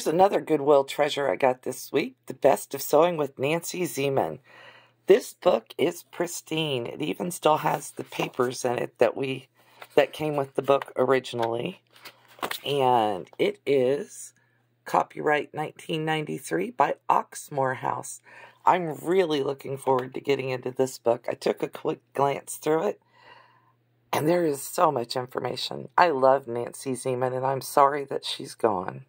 Here's another Goodwill treasure I got this week The Best of Sewing with Nancy Zieman. This book is pristine. It even still has the papers in it that we that came with the book originally. And it is copyright 1993 by Oxmoor House. I'm really looking forward to getting into this book. I took a quick glance through it, and there is so much information. I love Nancy Zieman and I'm sorry that she's gone.